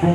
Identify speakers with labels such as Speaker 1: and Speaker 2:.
Speaker 1: Sa